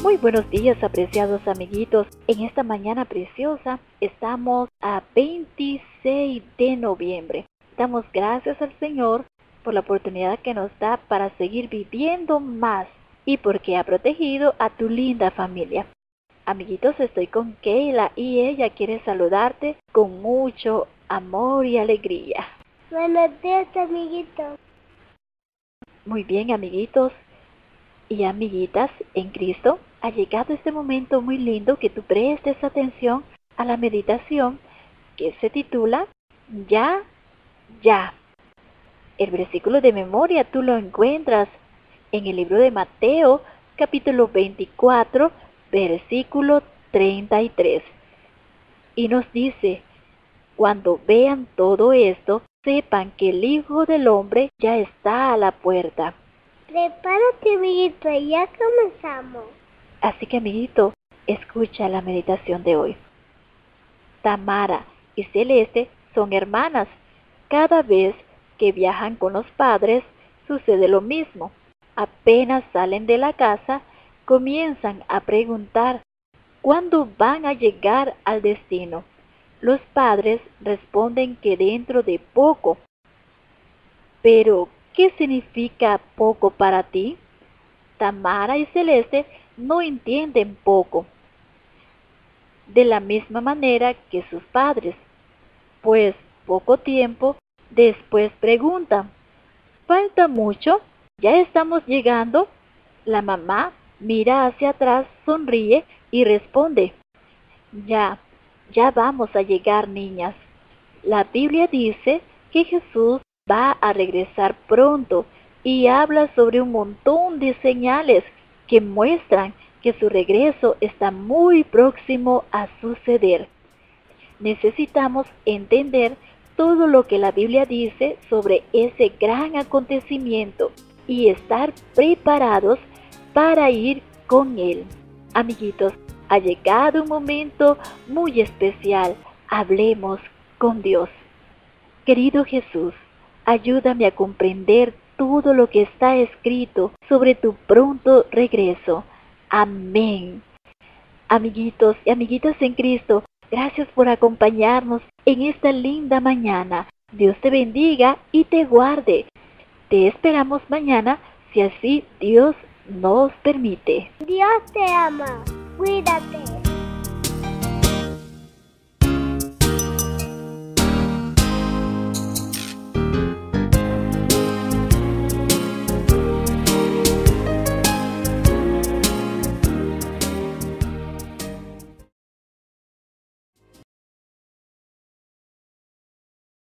Muy buenos días, apreciados amiguitos. En esta mañana preciosa estamos a 26 de noviembre. Damos gracias al Señor por la oportunidad que nos da para seguir viviendo más y porque ha protegido a tu linda familia. Amiguitos, estoy con Keila y ella quiere saludarte con mucho amor y alegría. Buenos días, amiguitos. Muy bien, amiguitos y amiguitas en Cristo ha llegado este momento muy lindo que tú prestes atención a la meditación que se titula Ya, ya. El versículo de memoria tú lo encuentras en el libro de Mateo capítulo 24 versículo 33. Y nos dice, cuando vean todo esto, sepan que el Hijo del Hombre ya está a la puerta. Prepárate, amiguito, ya comenzamos. Así que amiguito, escucha la meditación de hoy. Tamara y Celeste son hermanas. Cada vez que viajan con los padres sucede lo mismo. Apenas salen de la casa, comienzan a preguntar cuándo van a llegar al destino. Los padres responden que dentro de poco. Pero, ¿qué significa poco para ti? Tamara y Celeste no entienden poco, de la misma manera que sus padres, pues poco tiempo después preguntan, ¿falta mucho? ¿Ya estamos llegando? La mamá mira hacia atrás, sonríe y responde, ya, ya vamos a llegar niñas. La Biblia dice que Jesús va a regresar pronto y habla sobre un montón de señales que muestran que su regreso está muy próximo a suceder. Necesitamos entender todo lo que la Biblia dice sobre ese gran acontecimiento y estar preparados para ir con Él. Amiguitos, ha llegado un momento muy especial. Hablemos con Dios. Querido Jesús, ayúdame a comprender todo lo que está escrito sobre tu pronto regreso. Amén. Amiguitos y amiguitas en Cristo, gracias por acompañarnos en esta linda mañana. Dios te bendiga y te guarde. Te esperamos mañana si así Dios nos permite. Dios te ama. Cuídate.